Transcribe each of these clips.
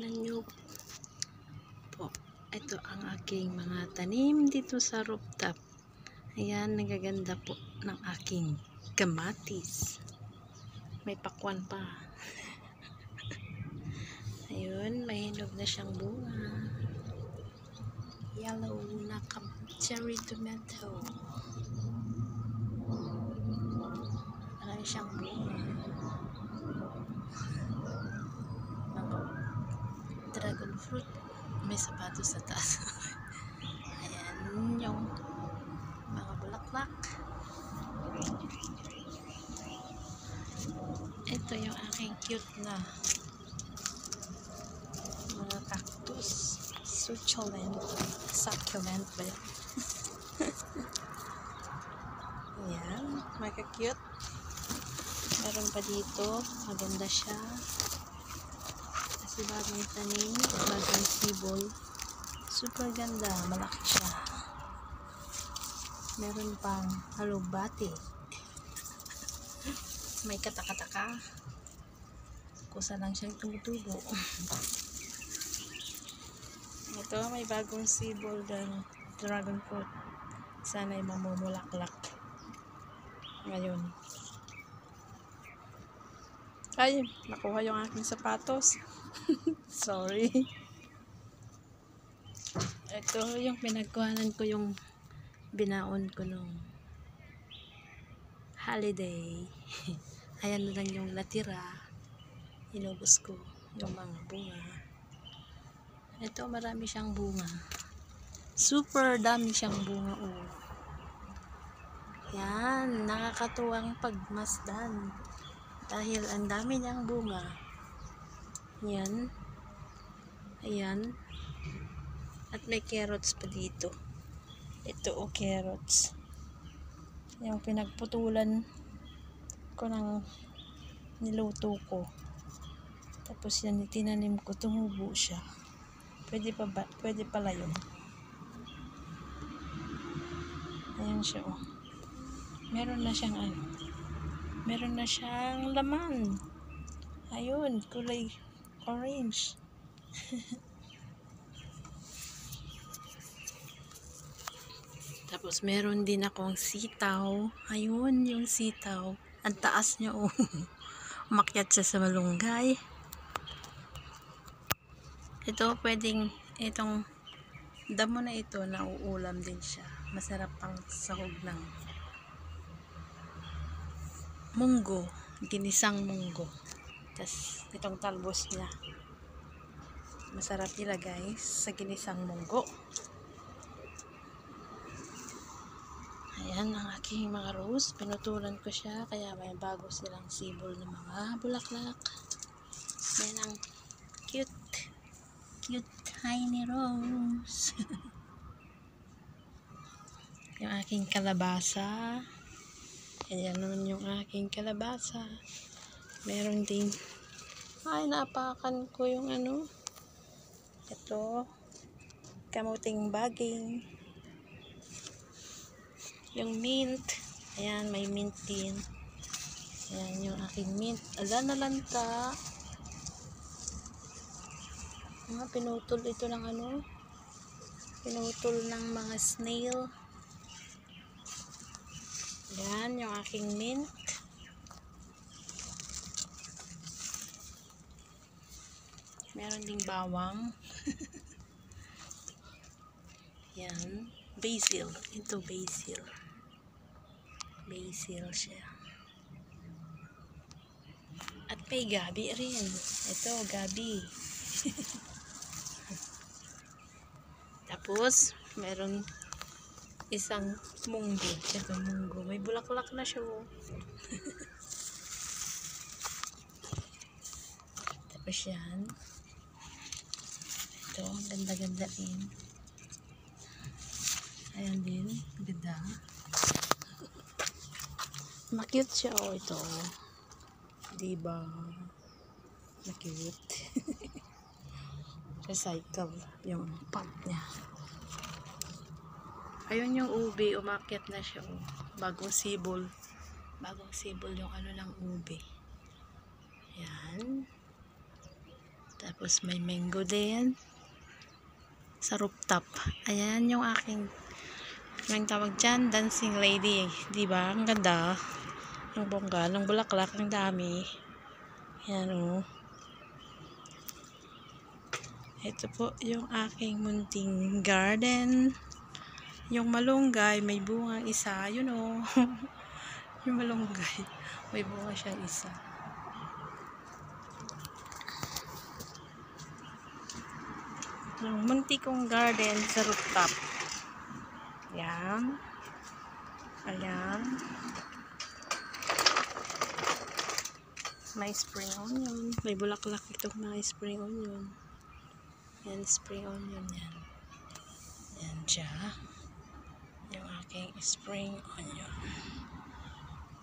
Tignan nyo po. Ito ang aking mga tanim dito sa rooftop. Ayan, nagaganda po ng aking kamatis. May pakwan pa. Ayun, may hinog na siyang bunga. Yellow na cherry tomato. Marami siyang bunga. Fruit. May sapatos sa taas. Ayan yung mga bulaklak. Ito yung aking cute na mga cactus. Succulent. Succulent ba yun? Ayan. Mega cute. Meron pa dito. Maganda siya. Bagong tanim. Bagong sibol. Super ganda. Malaki siya. Meron pang halubati. May katakataka. Kusa lang siyang tumutubo. Ito, may bagong sibol ng dragon fruit. Sana ay mamumulaklak. Ngayon. Ay, nakuha yung aking sapatos. Sorry. Ito yung pinagkuhanan ko yung binaon ko nung holiday. Ayan na lang yung natira. Inubos ko yung mga bunga. Ito marami siyang bunga. Super dami siyang bunga oh. Yan, nakakatuwang pagmasdan. Dahil ang dami niyang bunga. Yan. Ayan. At may carrots pa dito. Ito o carrots. Yung pinagputulan ko ng niluto ko. Tapos yan tinanim ko, tumubo siya. Pwede pa ba? Pwede pala yun. Ayan siya oh. Meron na siyang ano. Meron na siyang laman. Ayun, kulay orange. Tapos meron din akong sitaw. Ayun, yung sitaw. Ang taas niya oh. Umakyat siya sa malunggay. Ito pwedeng itong damo na ito nauulam din siya. Masarap pang sahog ng munggo. Ginisang munggo. Tapos itong talbos niya. Masarap ilagay sa ginisang munggo. Ayan ang aking mga rose. Pinutulan ko siya kaya may bago silang sibol ng mga bulaklak. Yan ang cute, cute tiny rose. yung aking kalabasa. Ayan naman yung aking kalabasa. Meron ding ay napakan ko yung ano ito kamuting baging yung mint. Ayan, may mint din. Ayan, yung aking mint. Ala, nalanta. Mga pinutol ito ng ano. Pinutol ng mga snail. Ayan, yung aking mint. Meron ding bawang. Yan. Basil. Ito basil. Basil siya. At may gabi rin. Ito, gabi. Tapos, meron isang munggo. Ito, munggo. May bulaklak na siya. oh. Tapos yan. Ito, ang ganda-ganda rin. Ayan din. Ganda. Makute siya. Oh, ito. Diba? Makute. Recycle yung pot niya. Ayun yung ube. Umakyat na siya. Oh. Bagong sibol. Bagong sibol yung ano ng ube. Yan. Tapos Tapos may mango din. Sa rooftop. Ayan yung aking ang tawag dyan, dancing lady. Di ba? Ang ganda. Ang bongga. Ang bulaklak. Ang dami. Ayan o. Ito po yung aking munting garden. Yung malunggay, may bunga isa. Yun o. yung malunggay, may bunga siyang isa. Yung munti kong garden sa rooftop. Yan. Ayan. May spring onion. May bulaklak itong mga spring onion. Yan, spring onion yan. Yan siya. Yung aking spring onion.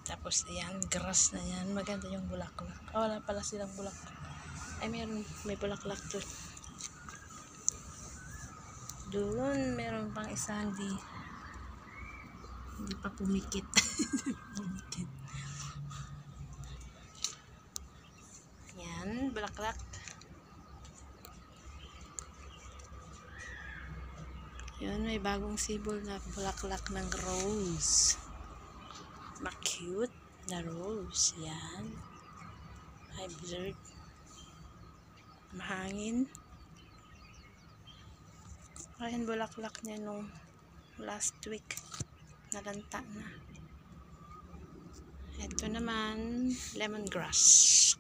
Tapos, ayan, grass na yan. Maganda yung bulaklak. Ah, wala pala silang bulaklak. Ay, meron, may bulaklak to. Doon, meron pang isa hindi hindi pa pumikit. pumikit. Yan, bulaklak. Yan, may bagong sibol na bulaklak ng rose. Ma-cute na rose. Yan. Hybrid. Mahangin. Ayan, bulaklak niya nung last week. Nalanta na. Ito naman, lemongrass.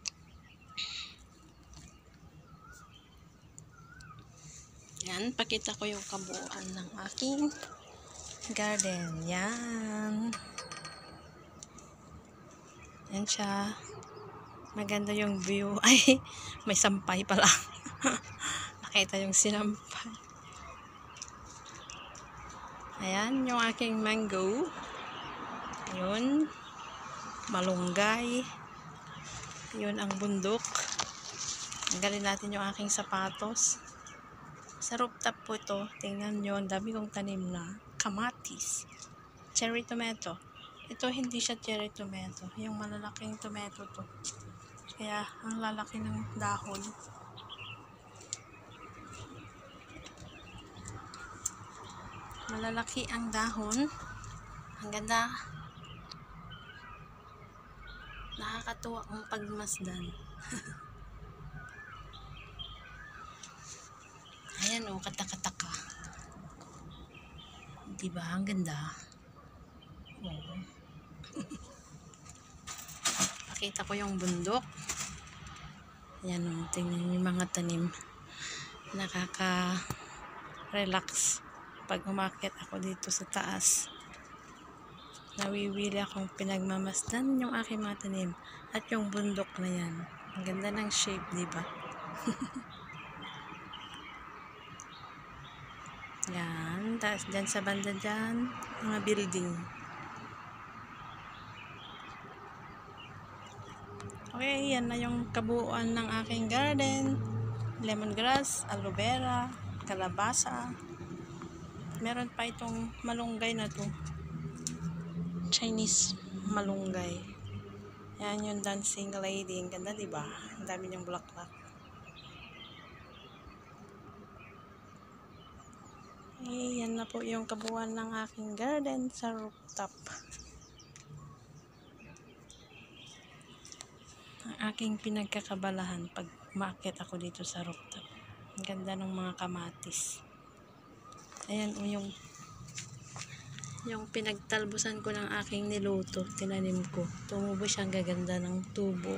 Yan, pakita ko yung kabuuan ng aking garden. Yan. Yan siya. Maganda yung view. Ay, may sampay pala. Nakita yung sinampay. Ayan, yung aking mango. Yun. Malunggay. Yun ang bundok. Tanggalin natin yung aking sapatos. Sa rooftop po ito, tingnan nyo, ang dami kong tanim na kamatis. Cherry tomato. Ito hindi siya cherry tomato. Yung malalaking tomato to. Kaya, ang lalaki ng dahon. Malalaki ang dahon. Ang ganda. Nakakatuwa ang pagmasdan. Ayan o, oh, katakataka. Diba? Ang ganda. Oo. Pakita ko yung bundok. Ayan o, oh, tingnan yung mga tanim. Nakaka-relax pag umakit ako dito sa taas. Nawiwili akong pinagmamasdan yung aking mga tanim at yung bundok na yan. Ang ganda ng shape, di ba? Yan. Tapos dyan sa banda dyan, mga building. Okay, yan na yung kabuuan ng aking garden. Lemongrass, aloe vera, kalabasa. Meron pa itong malunggay na to. Chinese malunggay. Yan yung dancing lady. Ang ganda, diba? Ang dami niyang bulaklak. Eh, yan na po yung kabuuan ng aking garden sa rooftop. Ang aking pinagkakabalahan pag umakit ako dito sa rooftop. Ang ganda ng mga kamatis. Ayan o yung yung pinagtalbusan ko ng aking niluto, tinanim ko. Tumubo siyang gaganda ng tubo.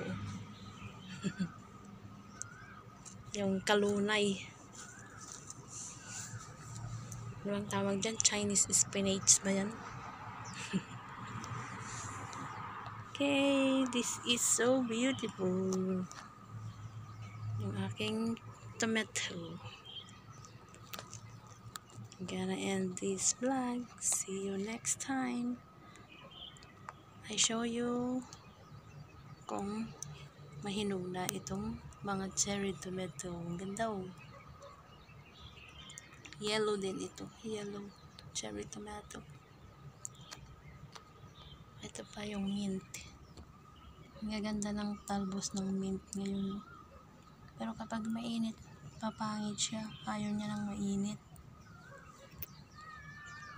yung kalunay. Ano ang tawag dyan? Chinese spinach ba yan? okay, this is so beautiful. Yung aking tomato. I'm gonna end this vlog. See you next time. I show you kung mahinog na itong mga cherry tomato. Ganda oh. Yellow din ito. Yellow cherry tomato. Ito pa yung mint. Ang gaganda ng talbos ng mint ngayon. Pero kapag mainit, papangit siya. Ayaw niya ng mainit.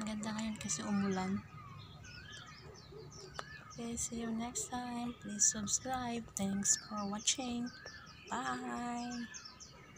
Ang ganda ngayon kasi umulan. Okay, see you next time. Please subscribe. Thanks for watching. Bye!